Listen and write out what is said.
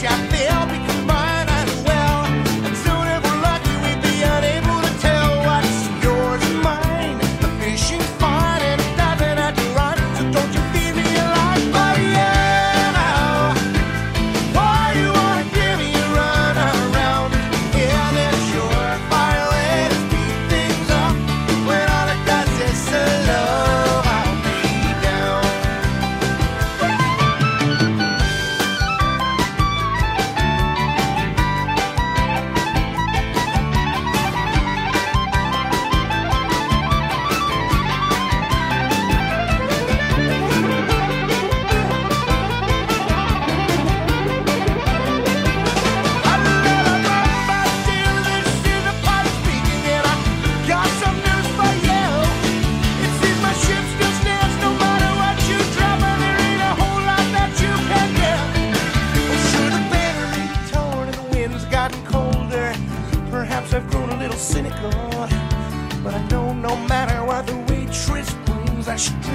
So brings,